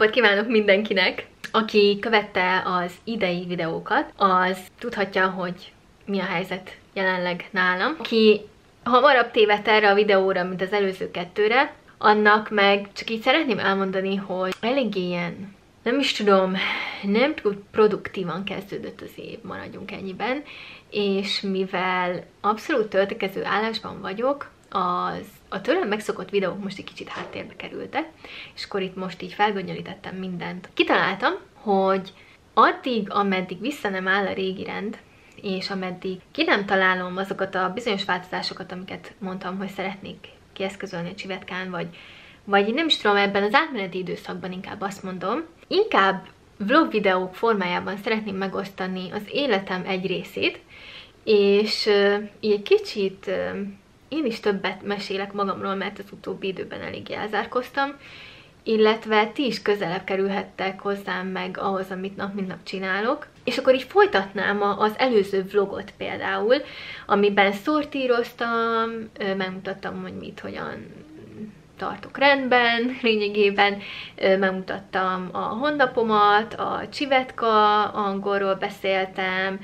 napot kívánok mindenkinek! Aki követte az idei videókat, az tudhatja, hogy mi a helyzet jelenleg nálam. Aki hamarabb tévedt erre a videóra, mint az előző kettőre, annak meg csak így szeretném elmondani, hogy elég ilyen, nem is tudom, nem produktívan kezdődött az év, maradjunk ennyiben, és mivel abszolút töltekező állásban vagyok, az a tőlem megszokott videók most egy kicsit háttérbe kerültek, és akkor itt most így felgönnyölítettem mindent. Kitaláltam, hogy addig, ameddig vissza nem áll a régi rend, és ameddig ki nem találom azokat a bizonyos változásokat, amiket mondtam, hogy szeretnék kieszközölni a csivetkán, vagy, vagy nem is tudom, ebben az átmeneti időszakban inkább azt mondom, inkább vlog videók formájában szeretném megosztani az életem egy részét, és uh, egy kicsit én is többet mesélek magamról, mert az utóbbi időben elég elzárkoztam, illetve ti is közelebb kerülhettek hozzám meg ahhoz, amit nap mint nap csinálok. És akkor így folytatnám az előző vlogot például, amiben szortíroztam, megmutattam, hogy mit, hogyan tartok rendben, lényegében megmutattam a honlapomat, a csivetka, angolról beszéltem,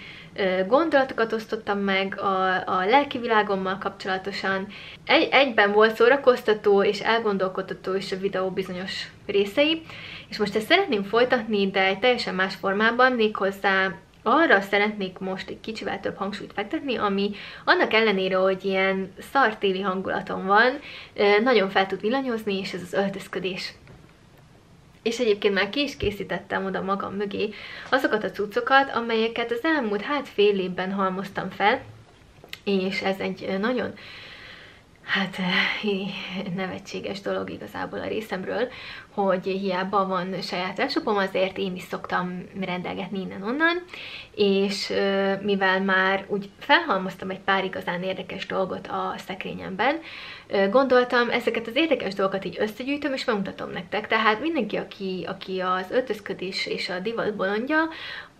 gondolatokat osztottam meg a, a lelki világommal kapcsolatosan. Egy, egyben volt szórakoztató és elgondolkodtató is a videó bizonyos részei, és most ezt szeretném folytatni, de egy teljesen más formában, méghozzá arra szeretnék most egy kicsivel több hangsúlyt fektetni, ami annak ellenére, hogy ilyen szartéli hangulatom van, nagyon fel tud villanyozni, és ez az öltözködés. És egyébként már ki is készítettem oda magam mögé azokat a cuccokat, amelyeket az elmúlt hát fél évben halmoztam fel, és ez egy nagyon hát nevetséges dolog igazából a részemről, hogy hiába van saját elsopom, azért én is szoktam rendelgetni innen-onnan, és mivel már úgy felhalmoztam egy pár igazán érdekes dolgot a szekrényemben, gondoltam, ezeket az érdekes dolgokat így összegyűjtöm, és megmutatom nektek. Tehát mindenki, aki, aki az öltözködés és a divat bolondja,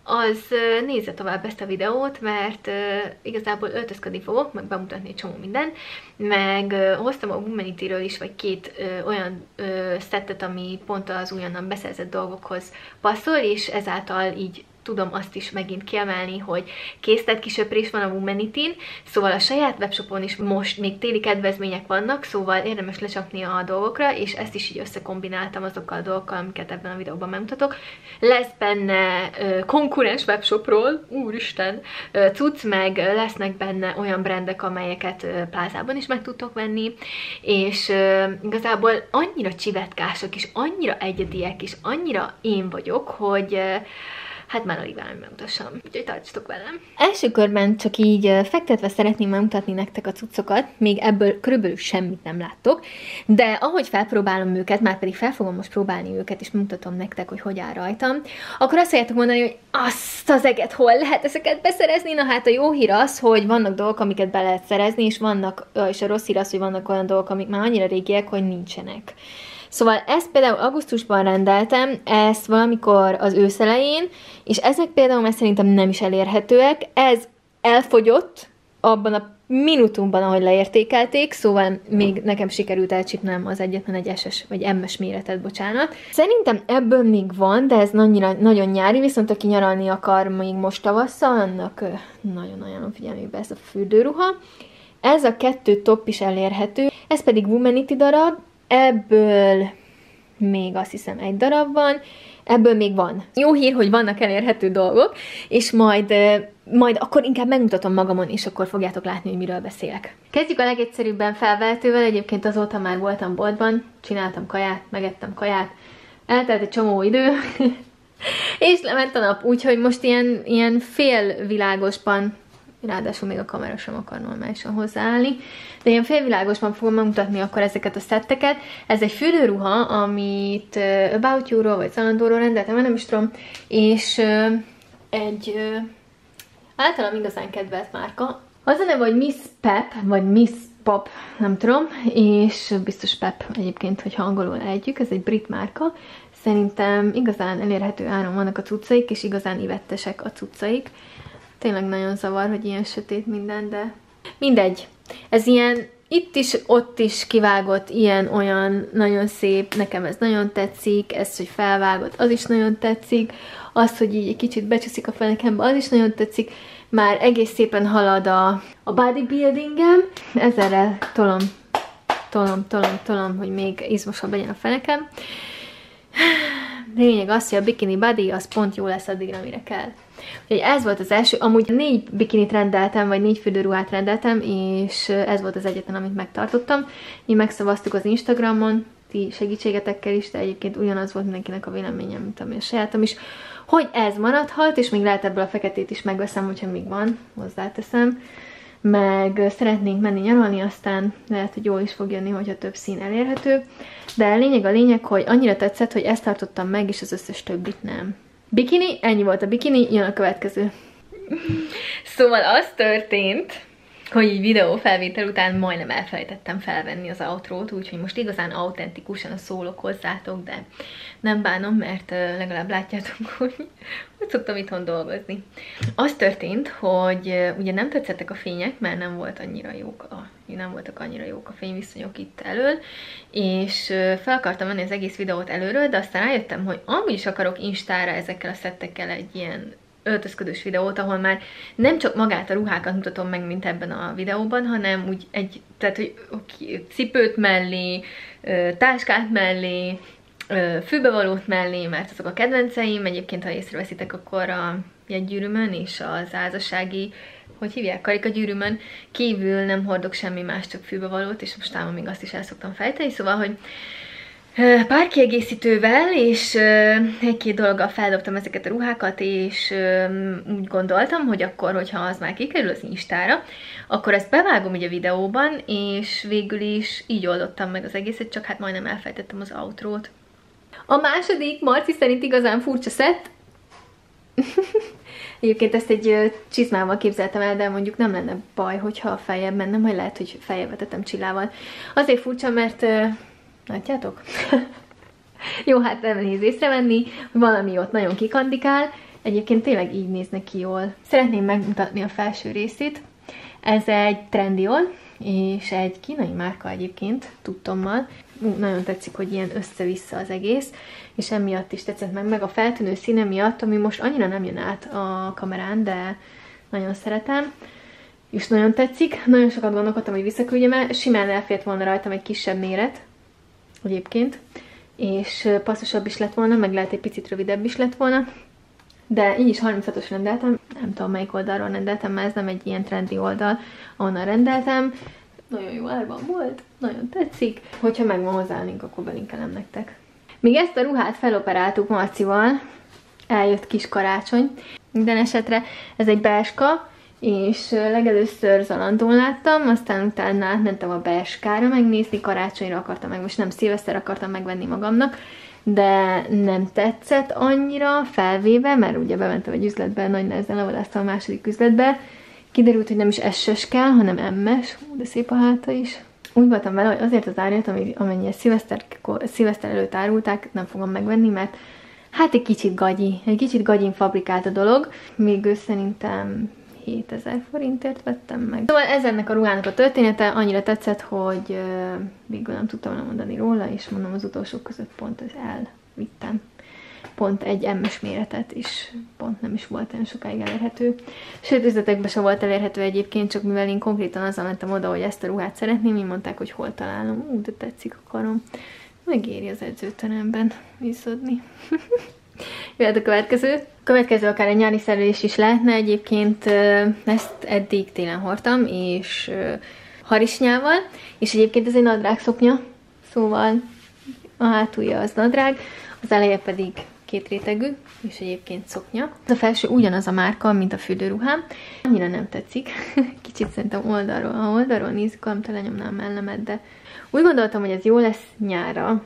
az nézze tovább ezt a videót, mert igazából öltözködni fogok, meg bemutatni csomó minden, meg hoztam a Womanity-ről is, vagy két olyan szettet, ami pont az újonnan beszerzett dolgokhoz passzol, és ezáltal így tudom azt is megint kiemelni, hogy készített kisöprés van a Womanity-n, szóval a saját webshopon is most még téli kedvezmények vannak, szóval érdemes lecsapni a dolgokra, és ezt is így összekombináltam azokkal a dolgokkal, amiket ebben a videóban megmutatok. Lesz benne ö, konkurens webshopról, úristen, ö, cucc, meg lesznek benne olyan brandek, amelyeket ö, plázában is meg tudtok venni, és ö, igazából annyira csivetkások, és annyira egyediek, és annyira én vagyok, hogy ö, hát már alig várom, megmutassam. Úgyhogy tartsatok velem. Első körben csak így fektetve szeretném megmutatni nektek a cuccokat, még ebből körülbelül semmit nem láttok, de ahogy felpróbálom őket, már pedig fel fogom most próbálni őket, és mutatom nektek, hogy hogy áll rajtam, akkor azt fogjátok mondani, hogy azt az eget hol lehet ezeket beszerezni? Na hát a jó hír az, hogy vannak dolgok, amiket be lehet szerezni, és vannak, és a rossz hír az, hogy vannak olyan dolgok, amik már annyira régiek, hogy nincsenek. Szóval ezt például augusztusban rendeltem, ezt valamikor az őszelején, és ezek például mert szerintem nem is elérhetőek. Ez elfogyott abban a minutumban, ahogy leértékelték, szóval még nekem sikerült elcsipnem az egyetlen egy SS vagy MS méretet, bocsánat. Szerintem ebből még van, de ez nagyra, nagyon nyári, viszont aki nyaralni akar még most tavasszal, annak nagyon ajánlom figyelmébe ez a fürdőruha. Ez a kettő top is elérhető, ez pedig Womanity darab, Ebből még azt hiszem egy darab van, ebből még van. Jó hír, hogy vannak elérhető dolgok, és majd, majd akkor inkább megmutatom magamon, és akkor fogjátok látni, hogy miről beszélek. Kezdjük a legegyszerűbben felvehetővel, egyébként azóta már voltam boltban, csináltam kaját, megettem kaját, eltelt egy csomó idő, és lement a nap, úgyhogy most ilyen, ilyen félvilágosban ráadásul még a kamera sem akar normálisan hozzáállni. De ilyen félvilágosban fogom megmutatni akkor ezeket a szetteket. Ez egy fürdőruha, amit About You-ról vagy Zalandóról rendeltem, nem is tudom, és egy általam igazán kedvelt márka. Az a neve, hogy Miss Pep, vagy Miss Pop, nem tudom, és biztos Pep egyébként, hogyha angolul ejtjük, ez egy brit márka. Szerintem igazán elérhető áron vannak a cuccaik, és igazán ivettesek a cuccaik. Tényleg nagyon zavar, hogy ilyen sötét minden, de mindegy. Ez ilyen itt is, ott is kivágott ilyen-olyan nagyon szép, nekem ez nagyon tetszik, ez, hogy felvágott, az is nagyon tetszik, az, hogy így egy kicsit becsúszik a fenekembe, az is nagyon tetszik, már egész szépen halad a, a bodybuildingem, ezzel tolom, tolom, tolom, tolom, hogy még izmosabb legyen a fenekem. Lényeg az, hogy a bikini body az pont jó lesz addigra, amire kell. Úgyhogy ez volt az első, amúgy négy bikinit rendeltem, vagy négy fürdőruhát rendeltem, és ez volt az egyetlen, amit megtartottam. Mi megszavaztuk az Instagramon, ti segítségetekkel is, de egyébként ugyanaz volt mindenkinek a véleményem, mint ami a sajátom is, hogy ez maradhat, és még lehet ebből a feketét is megveszem, hogyha még van, hozzáteszem. Meg szeretnénk menni nyaralni, aztán lehet, hogy jól is fog jönni, hogyha több szín elérhető. De a lényeg a lényeg, hogy annyira tetszett, hogy ezt tartottam meg, és az összes többit nem. Bikini, ennyi volt a bikini, jön a következő. Szóval az történt, hogy így videó felvétel után majdnem elfelejtettem felvenni az outrót, úgyhogy most igazán autentikusan szólok hozzátok, de nem bánom, mert legalább látjátok, hogy hogy szoktam itthon dolgozni. Az történt, hogy ugye nem tetszettek a fények, mert nem volt annyira jók a, nem voltak annyira jók a fényviszonyok itt elől, és fel akartam menni az egész videót előről, de aztán rájöttem, hogy amúgy is akarok Instára ezekkel a szettekkel egy ilyen öltözködős videót, ahol már nem csak magát a ruhákat mutatom meg, mint ebben a videóban, hanem úgy egy, tehát hogy cipőt mellé, táskát mellé, fülbevalót mellé, mert azok a kedvenceim, egyébként ha észreveszitek, akkor a jegygyűrűmön és az házassági hogy hívják, karikagyűrűmön kívül nem hordok semmi más, csak fülbevalót, és most ám még azt is el szoktam fejteni, szóval, hogy pár kiegészítővel, és egy-két dologgal feldobtam ezeket a ruhákat, és úgy gondoltam, hogy akkor, hogyha az már kikerül az Instára, akkor ezt bevágom ugye videóban, és végül is így oldottam meg az egészet, csak hát majdnem elfejtettem az outrót. A második, Marci szerint igazán furcsa szett. Egyébként ezt egy csizmával képzeltem el, de mondjuk nem lenne baj, hogyha a fejem menne, majd lehet, hogy fejem vetetem csillával. Azért furcsa, mert Látjátok? Jó, hát nem nehéz észrevenni, valami ott nagyon kikandikál. Egyébként tényleg így néznek ki jól. Szeretném megmutatni a felső részét. Ez egy Trendiol, és egy kínai márka egyébként, tudtommal. Nagyon tetszik, hogy ilyen össze-vissza az egész, és emiatt is tetszett meg, meg a feltűnő színe miatt, ami most annyira nem jön át a kamerán, de nagyon szeretem és nagyon tetszik. Nagyon sokat gondolkodtam, hogy visszaküldjem el. Simán elfért volna rajtam egy kisebb méret, egyébként, és passzosabb is lett volna, meg lehet egy picit rövidebb is lett volna, de így is 36-os rendeltem, nem tudom melyik oldalról rendeltem, mert ez nem egy ilyen trendi oldal, ahonnan rendeltem, nagyon jó árban volt, nagyon tetszik. Hogyha megvan hozzá link, akkor belinkelem nektek. Míg ezt a ruhát feloperáltuk Marcival, eljött kis karácsony. Minden esetre ez egy beska, és legelőször Zalandon láttam, aztán utána átmentem a Berskára megnézni, karácsonyra akartam meg, most nem szilveszter akartam megvenni magamnak, de nem tetszett annyira felvéve, mert ugye bementem egy üzletbe, nagy nehezen levadásztam a második üzletbe, kiderült, hogy nem is SS kell, hanem MS, de szép a háta is. Úgy voltam vele, hogy azért az árnyat, amennyire szilveszter, szilveszter előtt árulták, nem fogom megvenni, mert hát egy kicsit gagyi, egy kicsit gagyin fabrikált a dolog, még ő szerintem 7000 forintért vettem meg. Szóval ez ennek a ruhának a története, annyira tetszett, hogy uh, végül nem tudtam volna mondani róla, és mondom az utolsók között pont ez elvittem. Pont egy MS méretet is, pont nem is volt olyan sokáig elérhető. Sőt, üzletekben se volt elérhető egyébként, csak mivel én konkrétan azzal mentem oda, hogy ezt a ruhát szeretném, mi mondták, hogy hol találom. Ú, de tetszik a karom. Megéri az edzőteremben viszodni. Jöhet a következő. Következő akár egy nyári szerelés is lehetne egyébként, ezt eddig télen hordtam, és harisnyával, és egyébként ez egy nadrág szoknya, szóval a hátulja az nadrág, az eleje pedig két rétegű, és egyébként szoknya. A felső ugyanaz a márka, mint a fürdőruhám. Annyira nem tetszik. Kicsit szerintem oldalról, ha oldalról nézzük, amit lenyomnám mellemet, de úgy gondoltam, hogy ez jó lesz nyára,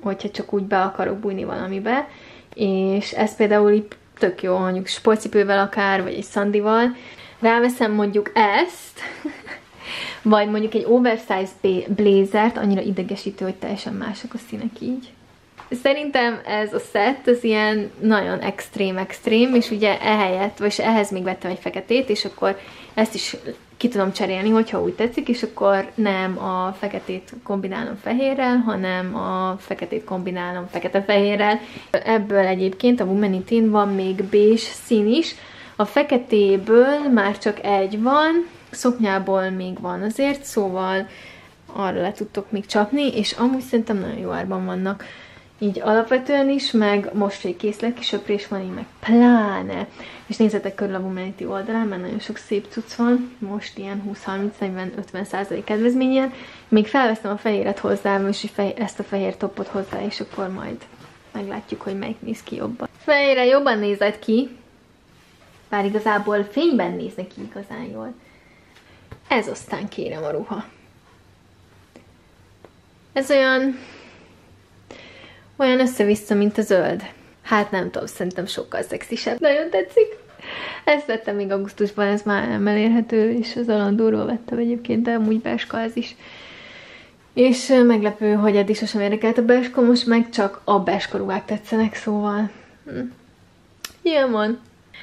hogyha csak úgy be akarok bújni valamibe, és ez például így tök jó, mondjuk sportcipővel akár, vagy egy szandival. Ráveszem mondjuk ezt, vagy mondjuk egy oversize blazert, annyira idegesítő, hogy teljesen mások a színek így. Szerintem ez a set, ez ilyen nagyon extrém-extrém, és ugye ehelyett, vagy ehhez még vettem egy feketét, és akkor ezt is ki tudom cserélni, hogyha úgy tetszik, és akkor nem a feketét kombinálom fehérrel, hanem a feketét kombinálom fekete-fehérrel. Ebből egyébként a Womanity van még bés szín is, a feketéből már csak egy van, szoknyából még van azért, szóval arra le tudtok még csapni, és amúgy szerintem nagyon jó árban vannak így alapvetően is, meg most egy készlet kisöprés van, így meg pláne. És nézzetek körül a Womanity oldalán, mert nagyon sok szép cucc van, most ilyen 20-30-40-50 százalék kedvezményen. Még felveszem a fehéret hozzá, és ezt a fehér topot hozzá, és akkor majd meglátjuk, hogy melyik néz ki jobban. Fejre jobban nézett ki, bár igazából fényben néz neki igazán jól. Ez aztán kérem a ruha. Ez olyan olyan össze-vissza, mint a zöld. Hát nem tudom, szerintem sokkal szexisebb. Nagyon tetszik. Ezt vettem még augusztusban, ez már nem elérhető, és az alandóról vettem egyébként, de amúgy Beska ez is. És meglepő, hogy eddig sosem érdekelt a Beska, most meg csak a Beska ruhák tetszenek, szóval... Hm. Ilyen van.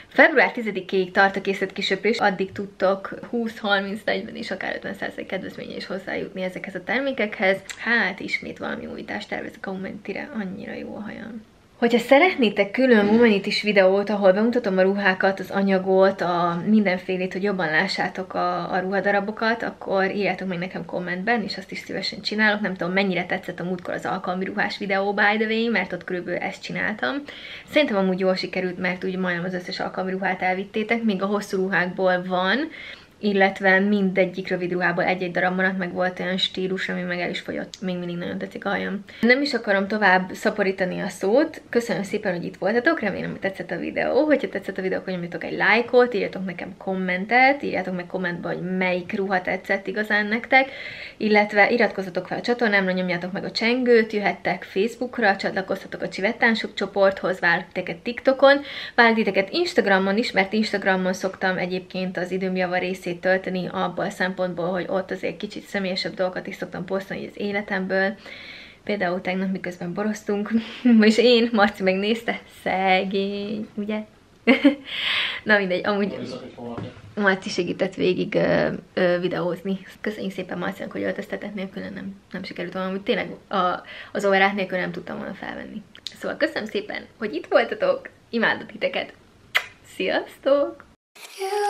Február 10-ig tart a készlet kisöprés, addig tudtok 20, 30, 40 és akár 50% kedvezménye is hozzájutni ezekhez a termékekhez. Hát ismét valami újítást tervezek a Momentire, annyira jó a hajam. Hogyha szeretnétek külön Humanitis videót, ahol bemutatom a ruhákat, az anyagot, a mindenfélét, hogy jobban lássátok a, a ruhadarabokat, akkor írjátok meg nekem kommentben, és azt is szívesen csinálok. Nem tudom, mennyire tetszett a múltkor az alkalmi ruhás videó, by the way, mert ott körülbelül ezt csináltam. Szerintem amúgy jól sikerült, mert úgy majdnem az összes alkalmi ruhát elvittétek, még a hosszú ruhákból van, illetve mindegyik rövid ruhából egy-egy darab maradt, meg volt olyan stílus, ami meg el is fogyott. Még mindig nagyon tetszik a hajam. Nem is akarom tovább szaporítani a szót. Köszönöm szépen, hogy itt voltatok. Remélem, hogy tetszett a videó. Hogyha tetszett a videó, akkor nyomjatok egy lájkot, írjatok nekem kommentet, írjátok meg kommentbe, hogy melyik ruha tetszett igazán nektek, illetve iratkozzatok fel a csatornámra, nyomjátok meg a csengőt, jöhettek Facebookra, csatlakoztatok a Csivettánsok csoporthoz, várok titeket TikTokon, várok titeket Instagramon is, mert Instagramon szoktam egyébként az időm java részét részét tölteni abból a szempontból, hogy ott azért kicsit személyesebb dolgokat is szoktam posztolni az életemből. Például tegnap miközben boroztunk, és én, Marci megnézte, szegény, ugye? Na mindegy, amúgy Marci segített végig ö, ö, videózni. Köszönjük szépen Marcinak, hogy öltöztetett nélkül nem, nem sikerült volna, hogy tényleg a, az overát nélkül nem tudtam volna felvenni. Szóval köszönöm szépen, hogy itt voltatok, imádok titeket. Sziasztok! Yeah.